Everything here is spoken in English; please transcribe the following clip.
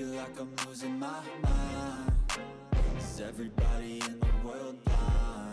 feel like I'm losing my mind Is everybody in the world blind?